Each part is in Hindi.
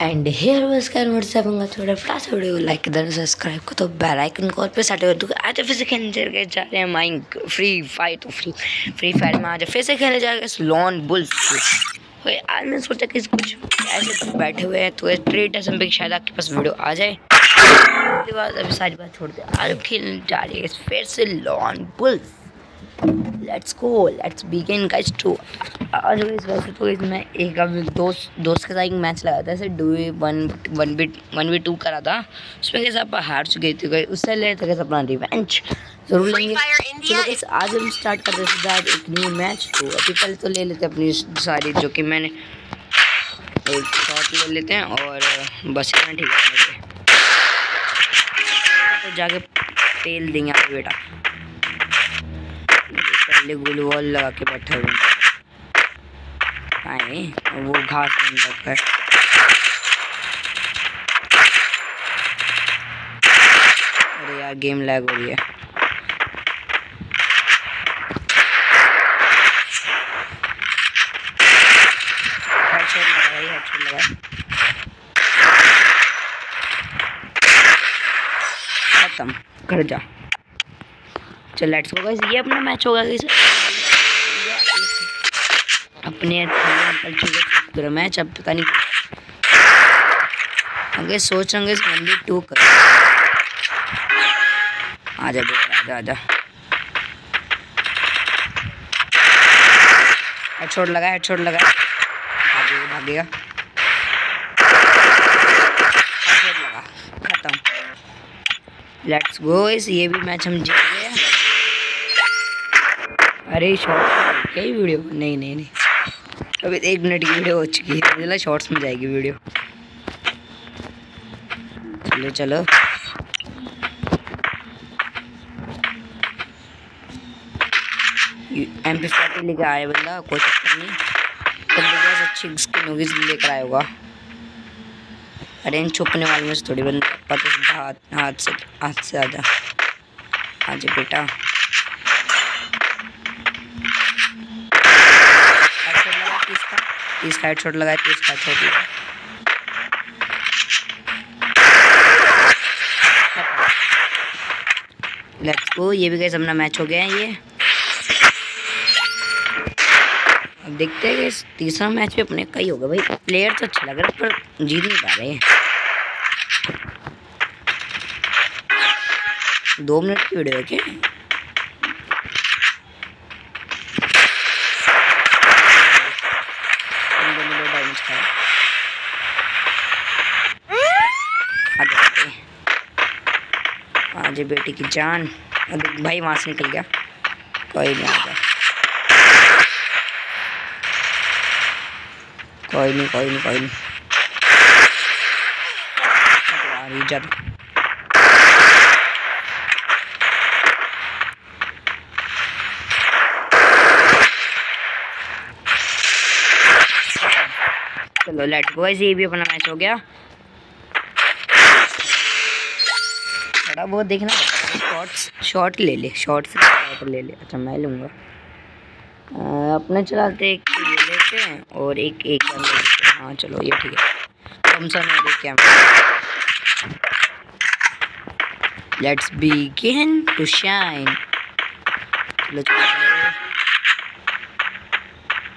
एंड हेयर कैन व्हाट्सएप का थोड़ा फ्लास वीडियो लाइक कर सब्सक्राइब को तो बेल आइकन को पे साटे तो आज फिर से खेलने जा रहे हैं माइन फ्री फायर तो फ्री फ्री फायर में आज फिर से खेलने जा रहे हैं लॉन बुल्स आज मैंने सोचा कि कुछ ऐसे बैठे हुए हैं तो ट्रेड ऐसे शायद आपके पास वीडियो आ जाए। उसके बाद अभी सारी बात छोड़ दे आज खेलने जा रही है, फिर से लॉन bulls let's go let's begin guys to आज इस वैसे तो इस मैं एक अब दोस्त दोस्त के साथ एक मैच लगा था ऐसे do one one B one B two करा था। उसमें कैसे आप हार चुके थे गए उससे ले थे कैसे अपना रिवेंच ज़रूर लेंगे। चलो कैसे आज हम स्टार्ट कर देते आज एक न्यू मैच तो अभी पहले तो ले लेते अपनी सारी जो कि मैंने एक शॉट ले लेते हैं और बस इतना ठीक है। तो जाके तेल देंगे आप बेटा। पहले गुल वॉल लगा के बैठे हुए आए वो घास बन अरे यार, गेम लैग हो रही है। कर जा। चल लेट्स गो गाइस ये अपना मैच होगा गाइस अपने पूरा मैच अब पता नहीं. आगे सोच रहे इस मंदिर टू कर. आजा बेटा आजा आजा हेडशॉट लगा हेडशॉट लगा. भागेगा भागेगा. हेडशॉट लगा, खत्म. लेट्स गो इस ये भी मैच हम जीत गए. अरे शॉर्ट क्या ही वीडियो नहीं नहीं नहीं। अभी एक मिनट की वीडियो हो चुकी है। मुझे शॉर्ट्स में जाएगी वीडियो चलो चलो। एम पी फोर्टी लेकर आए बंदा, कोई चक्कर नहीं। बंदे अच्छी स्किन होगी लेकर आया होगा। रेंज छुपने वाले में से थोड़ी बंदा, पता हाथ हाथ से हाथ से आ जा हाँ जी, बेटा। इसका हेडशॉट लगाए तो इसका हेडशॉट लगाए लेट्स गो ये भी गए अपना मैच हो गया है ये। अब देखते हैं कि तीसरा मैच भी अपने का ही होगा भाई। प्लेयर तो अच्छा लग रहा है, पर जीत नहीं पा रहे हैं। दो मिनट की वीडियो है क्या? आज बेटी की जान। भाई वहाँ से निकल गया। कोई नहीं आ कोई नहीं कोई नहीं कोई नहीं। जब चलो लेट गो ये भी अपना मैच हो गया। थोड़ा बहुत देखना। शॉर्ट्स शॉर्ट ले ले शॉर्ट से शॉर्ट ले ले। अच्छा मैं लूँगा। अपने चलाते एक ये लेते हैं और एक एक लेते हैं। चलो, ये ठीक है। कम सा मैं लेके लेट्स बिगिन टू शाइन चलो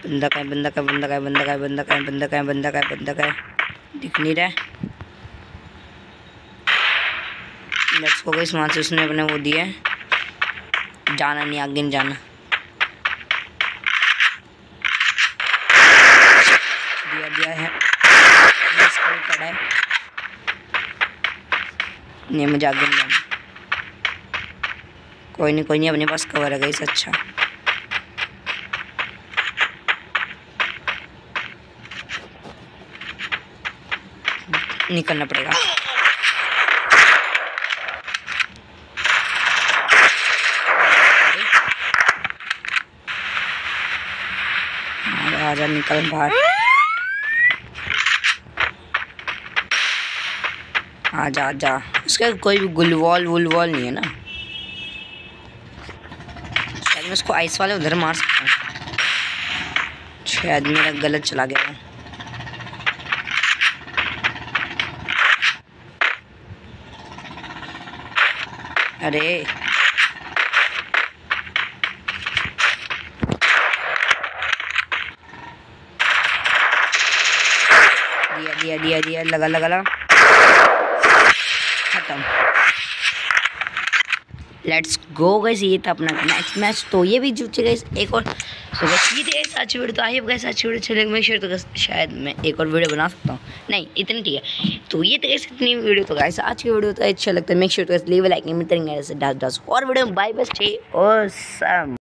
बंदा का बंदा का बंदा का बंदा का बंदा का बंदा का बंदा का बंदा का दिख नहीं रहा गो गाइस वहाँ से उसने अपने वो दिया जाना नहीं, आगे नहीं जाना। दिया दिया है। पड़ा है नहीं, मुझे आगे नहीं जाना। कोई नहीं कोई नहीं, अपने पास कवर है गाइस अच्छा निकलना पड़ेगा। आजा निकल बाहर। आजा आजा इसका कोई गुलवाल वुलवाल नहीं है ना। शायद मैं उसको आइस वाले उधर मार सकता हूँ। शायद मेरा गलत चला गया है। अरे। दिया दिया दिया, लगा लगा लगा। खत्म। लेट्स गो गैस ये था अपना नेक्स्ट मैच तो ये भी जीत गए एक और। तो थे अच्छी वीडियो तो आई गैस अच्छी वीडियो चले मैं श्योर तो शायद मैं एक और वीडियो बना सकता हूँ। नहीं, इतनी ठीक है। तो ये थे इतनी वीडियो तो गैस आज की वीडियो तो अच्छा लगता है make sure to leave like मिलते रहेंगे और वीडियो बाय बेस्ट और सम